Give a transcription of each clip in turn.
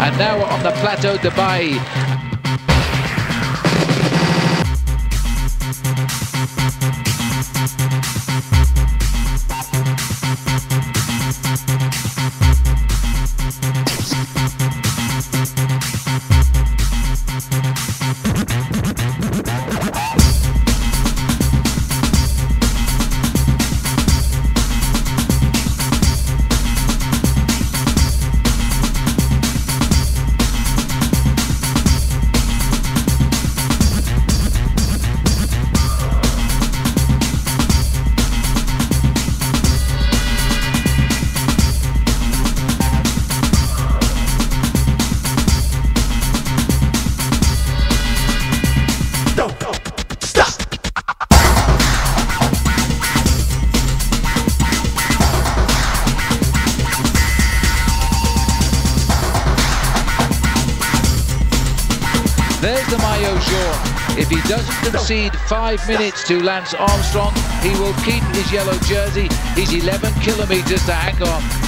And now on the Plateau de Beille. There's the Maillot jaune. If he doesn't concede five minutes to Lance Armstrong, he will keep his yellow jersey. He's 11 kilometres to hang on.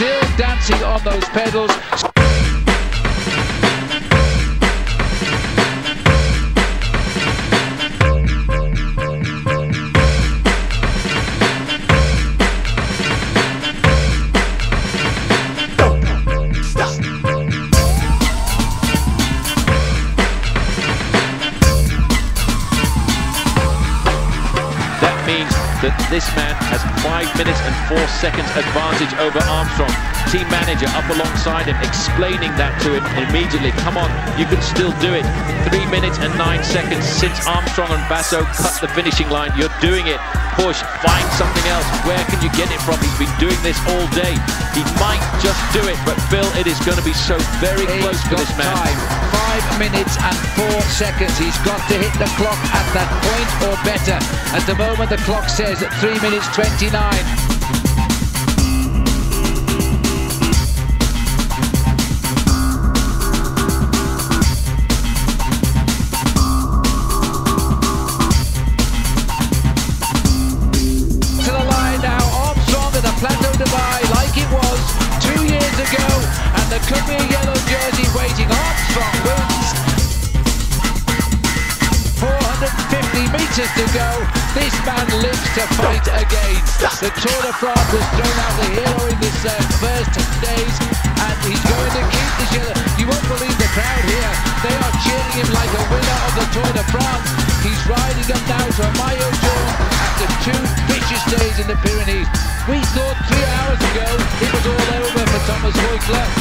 Still dancing on those pedals. That this man has five minutes and four seconds advantage over Armstrong. Team manager up alongside him, explaining that to him immediately. Come on, you can still do it. Three minutes and nine seconds since Armstrong and Basso cut the finishing line. You're doing it. Push, find something else. Where can you get it from? He's been doing this all day. He might just do it, but Phil, it is going to be so very close for this man. time. Five minutes and four seconds. He's got to hit the clock at that point or better. At the moment, the clock says at three minutes 29. 450 metres to go. This man lives to fight again. The Tour de France has thrown out the hero in this uh, first days. And he's going to keep this yellow. You won't believe the crowd here. They are cheering him like a winner of the Tour de France. He's riding up now to a Maillot jaune after two vicious days in the Pyrenees. We thought three hours ago it was all over for Thomas Voeckler. The